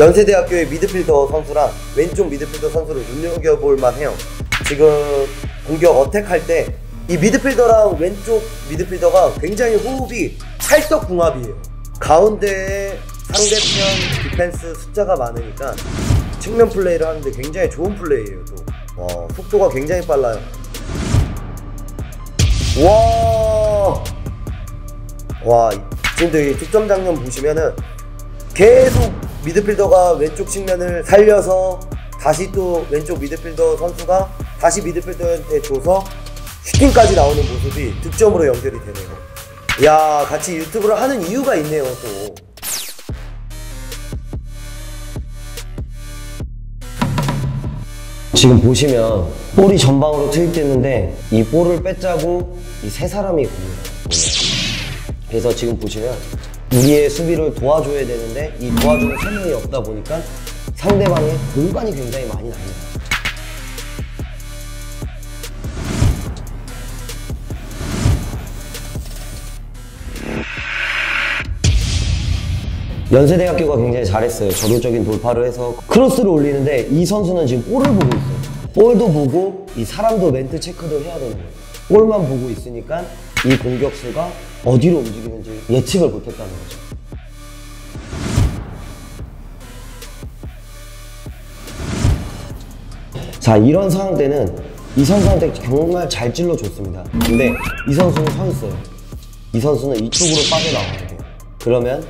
연세대학교의 미드필더 선수랑 왼쪽 미드필더 선수를 눈여겨볼 만해요. 지금 공격 attack할 때 이 미드필더랑 왼쪽 미드필더가 굉장히 호흡이 찰떡궁합이에요. 가운데에 상대편 디펜스 숫자가 많으니까 측면 플레이를 하는데 굉장히 좋은 플레이예요. 또 어, 속도가 굉장히 빨라요. 와, 와 지금도 이 득점 장면 보시면은 계속 미드필더가 왼쪽 측면을 살려서 다시 또 왼쪽 미드필더 선수가 다시 미드필더한테 줘서 슈팅까지 나오는 모습이 득점으로 연결이 되네요. 야, 같이 유튜브를 하는 이유가 있네요, 또. 지금 보시면 볼이 전방으로 투입됐는데 이 볼을 뺏자고 이 세 사람이 굽니다. 그래서 지금 보시면 우리의 수비를 도와줘야 되는데 이 도와주는 세 명이 없다 보니까 상대방의 공간이 굉장히 많이 납니다. 연세대학교가 굉장히 잘했어요. 저돌적인 돌파를 해서 크로스를 올리는데 이 선수는 지금 볼을 보고 있어요. 볼도 보고 이 사람도 멘트 체크도 해야 되는 거예요. 볼만 보고 있으니까 이 공격수가 어디로 움직이는지 예측을 못했다는 거죠. 자 이런 상황 때는 이 선수한테 정말 잘 찔러줬습니다. 근데 이 선수는 서 있어요. 이 선수는 이쪽으로 빠져나와야 돼요. 그러면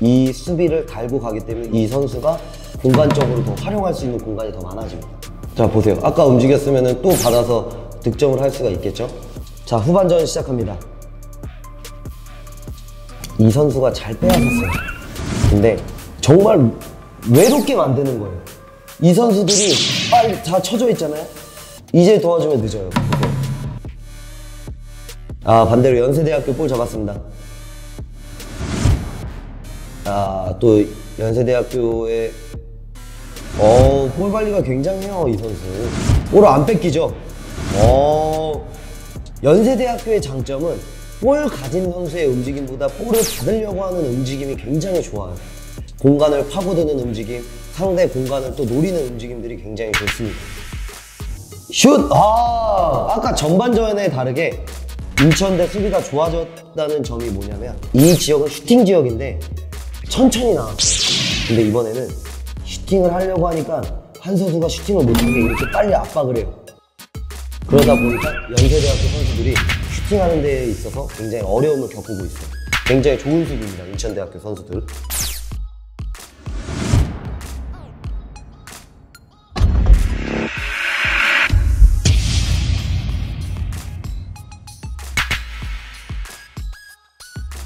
이 수비를 달고 가기 때문에 이 선수가 공간적으로 더 활용할 수 있는 공간이 더 많아집니다. 자 보세요. 아까 움직였으면 또 받아서 득점을 할 수가 있겠죠. 자 후반전 시작합니다. 이 선수가 잘 빼앗았어요. 근데 정말 외롭게 만드는 거예요. 이 선수들이 빨리 다 쳐져 있잖아요. 이제 도와주면 늦어요. 아 반대로 연세대학교 볼 잡았습니다. 아, 또 연세대학교의 어, 볼 관리가 굉장해요, 이 선수. 볼을 안 뺏기죠? 어, 연세대학교의 장점은 볼 가진 선수의 움직임보다 볼을 받으려고 하는 움직임이 굉장히 좋아요. 공간을 파고드는 움직임, 상대 공간을 또 노리는 움직임들이 굉장히 좋습니다. 슛! 아, 아까 전반전에 다르게 인천대 수비가 좋아졌다는 점이 뭐냐면 이 지역은 슈팅 지역인데 천천히 나왔어요. 근데 이번에는 슈팅을 하려고 하니까 한 선수가 슈팅을 못하게 이렇게 빨리 압박을 해요. 그러다 보니까 연세대학교 선수들이 슈팅하는 데에 있어서 굉장히 어려움을 겪고 있어요. 굉장히 좋은 수비입니다. 인천대학교 선수들.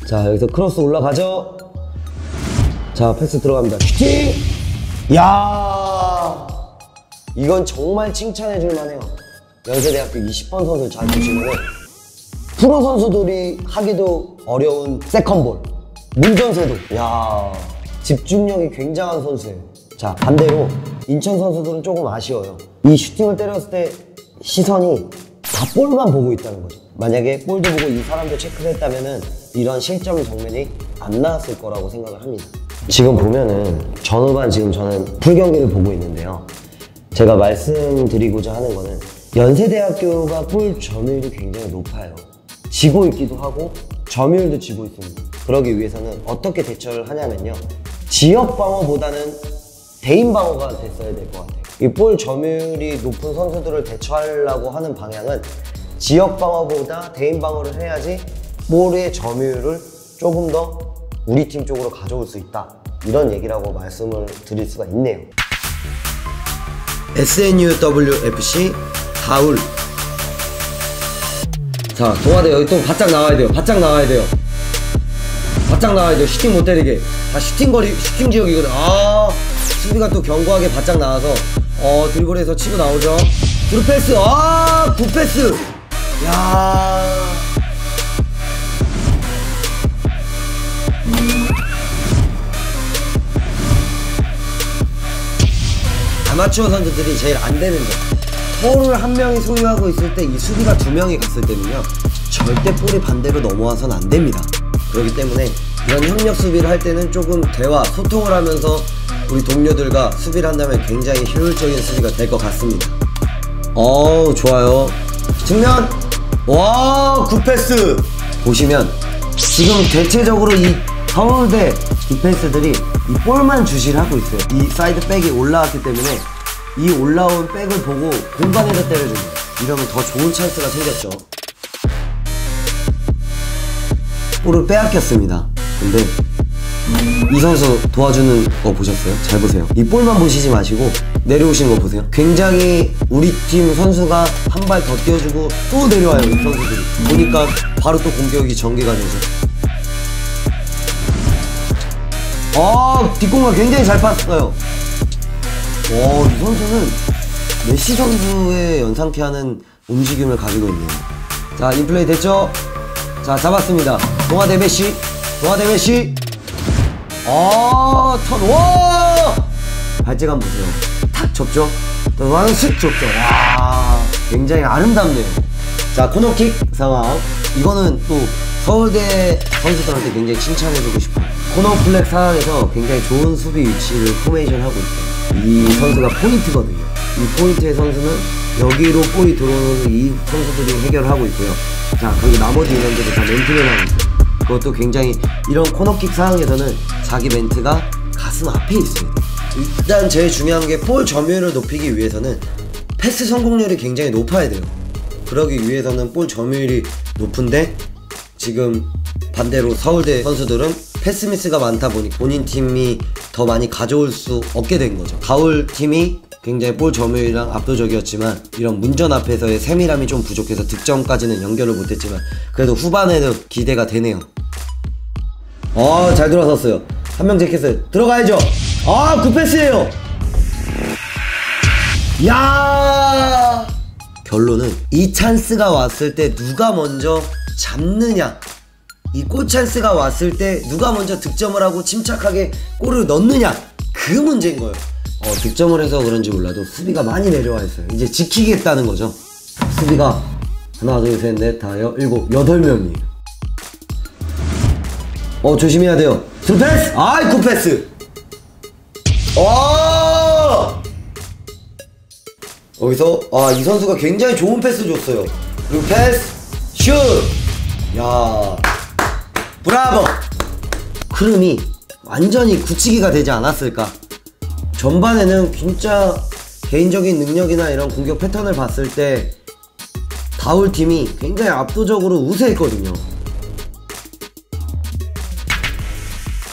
자 여기서 크로스 올라가죠. 자 패스 들어갑니다. 슈팅! 야 이건 정말 칭찬해 줄 만해요. 연세대학교 20번 선수 잘 보시면은 프로 선수들이 하기도 어려운 second ball 문전 쇄도 야 집중력이 굉장한 선수예요. 자 반대로 인천 선수들은 조금 아쉬워요. 이 슈팅을 때렸을 때 시선이 다 볼만 보고 있다는 거죠. 만약에 볼도 보고 이 사람도 체크를 했다면은 이런 실점 장면이 안 나왔을 거라고 생각을 합니다. 지금 보면은 전후반 지금 저는 풀 경기를 보고 있는데요. 제가 말씀드리고자 하는 거는 연세대학교가 골 점유율이 굉장히 높아요. 지고 있기도 하고 점유율도 지고 있습니다. 그러기 위해서는 어떻게 대처를 하냐면요. 지역 방어보다는 대인 방어가 됐어야 될 것 같아요. 이 볼 점유율이 높은 선수들을 대처하려고 하는 방향은 지역 방어보다 대인 방어를 해야지 볼의 점유율을 조금 더 우리 팀 쪽으로 가져올 수 있다. 이런 얘기라고 말씀을 드릴 수가 있네요. SNUWFC 다울 자 동아대 여기 또 바짝 나와야 돼요. 바짝 나와야 돼요. 바짝 나와야 돼요. 슈팅 못 때리게. 다 슈팅 거리 슈팅 지역이거든. 아 수비가 또 견고하게 바짝 나와서. 어 드리블에서 치고 나오죠. 드루 패스. 아 굿패스. 야. 아마추어 선수들이 제일 안 되는 거. 볼을 한 명이 소유하고 있을 때 이 수비가 두 명이 갔을 때는요 절대 볼이 반대로 넘어와서는 안 됩니다. 그렇기 때문에 이런 협력 수비를 할 때는 조금 대화, 소통을 하면서 우리 동료들과 수비를 한다면 굉장히 효율적인 수비가 될 것 같습니다. 어우 좋아요. 측면 와 good pass 보시면 지금 대체적으로 이 서울대 디펜스들이 이 볼만 주시를 하고 있어요. 이 사이드 백이 올라왔기 때문에 이 올라온 백을 보고 공간에다 때려줍니다. 이러면 더 좋은 찬스가 생겼죠. 볼을 빼앗겼습니다. 근데 이 선수 도와주는 거 보셨어요? 잘 보세요. 이 볼만 보시지 마시고 내려오시는 거 보세요. 굉장히 우리 팀 선수가 한 발 더 뛰어주고 또 내려와요, 이 선수들이. 보니까 바로 또 공격이 전개가 되죠. 아, 뒷공간 굉장히 잘 팠어요. 오, 이 선수는 메시 선수의 연상케 하는 움직임을 가지고 있네요. 자, 인플레이 됐죠? 자, 잡았습니다. 동아대 메시. 동아대 메시. 아, 턴, 와! 발재간 보세요. 탁 접죠? 안쪽 접죠. 와, 굉장히 아름답네요. 자, 코너킥 상황. 이거는 또 서울대 선수들한테 굉장히 칭찬해주고 싶어요. 코너 플래그 상황에서 굉장히 좋은 수비 위치를 포메이션 하고 있어요. 이 선수가 포인트거든요. 이 포인트의 선수는 여기로 볼이 들어오는 이 선수들이 해결하고 있고요. 자, 그리고 나머지 인원들이 다 맨투맨을 하고 있어요. 그것도 굉장히 이런 코너킥 상황에서는 자기 맨투맨이 가슴 앞에 있습니다. 일단 제일 중요한 게 볼 점유율을 높이기 위해서는 패스 성공률이 굉장히 높아야 돼요. 그러기 위해서는 볼 점유율이 높은데 지금 반대로 서울대 선수들은 패스 미스가 많다 보니 본인 팀이 더 많이 가져올 수 없게 된 거죠. 가울 팀이 굉장히 볼 점유율이랑 압도적이었지만 이런 문전 앞에서의 세밀함이 좀 부족해서 득점까지는 연결을 못했지만 그래도 후반에도 기대가 되네요. 어, 잘 들어섰어요. 한 명 제꼈어요. 들어가야죠. 아, 굿패스예요. 야! 결론은 이 찬스가 왔을 때 누가 먼저 잡느냐. 이 골 찬스가 왔을 때 누가 먼저 득점을 하고 침착하게 골을 넣느냐. 그 문제인 거예요. 어, 득점을 해서 그런지 몰라도 수비가 많이 내려와 있어요. 이제 지키겠다는 거죠. 수비가 하나, 둘, 셋, 넷, 다, 여, 일곱, 여덟 명이에요. 어, 조심해야 돼요. good pass! 아이, good pass! 와! 여기서, 아, 이 선수가 굉장히 좋은 패스 줬어요. 그리고 패스, 슛! 야 브라보! 흐름이 완전히 굳히기가 되지 않았을까. 전반에는 진짜 개인적인 능력이나 이런 공격 패턴을 봤을 때 다울 팀이 굉장히 압도적으로 우세했거든요.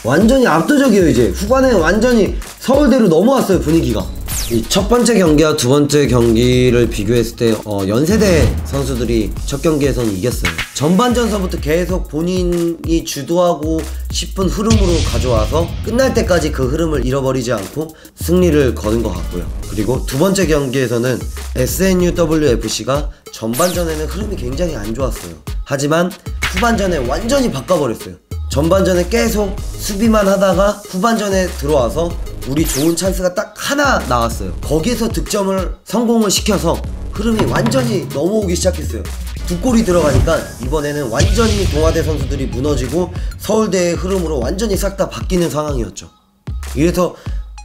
완전히 압도적이에요 이제 후반에 완전히 서울대로 넘어왔어요 분위기가 이첫 번째 경기와 두 번째 경기를 비교했을 때 어, 연세대 선수들이 첫 경기에서는 이겼어요 전반전서부터 계속 본인이 주도하고 싶은 흐름으로 가져와서 끝날 때까지 그 흐름을 잃어버리지 않고 승리를 거둔 것 같고요 그리고 두 번째 경기에서는 SNUWFC가 전반전에는 흐름이 굉장히 안 좋았어요 하지만 후반전에 완전히 바꿔버렸어요 전반전에 계속 수비만 하다가 후반전에 들어와서 우리 좋은 찬스가 딱 하나 나왔어요. 거기에서 득점을 성공을 시켜서 흐름이 완전히 넘어오기 시작했어요. 두 골이 들어가니까 이번에는 완전히 동아대 선수들이 무너지고 서울대의 흐름으로 완전히 싹 다 바뀌는 상황이었죠. 이래서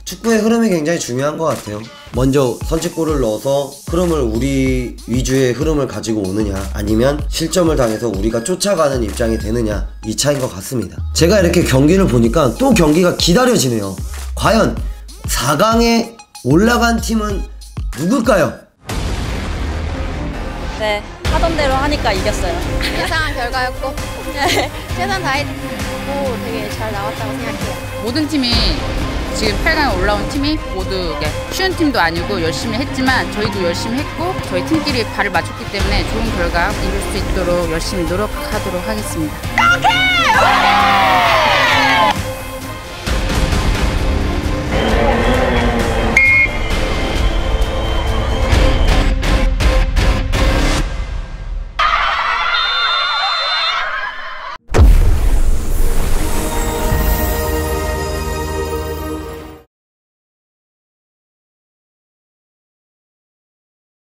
축구의 흐름이 굉장히 중요한 것 같아요. 먼저 선취골을 넣어서 흐름을 우리 위주의 흐름을 가지고 오느냐 아니면 실점을 당해서 우리가 쫓아가는 입장이 되느냐 이 차인 것 같습니다. 제가 이렇게 경기를 보니까 또 경기가 기다려지네요. 과연 4강에 올라간 팀은 누굴까요? 네, 하던 대로 하니까 이겼어요. 예상한 결과였고 네, 최선 다했고 되게 잘 나왔다고 생각해요. 모든 팀이 지금 8강에 올라온 팀이 모두 쉬운 팀도 아니고 열심히 했지만 저희도 열심히 했고 저희 팀끼리 발을 맞췄기 때문에 좋은 결과 이룰 수 있도록 열심히 노력하도록 하겠습니다. 오케이!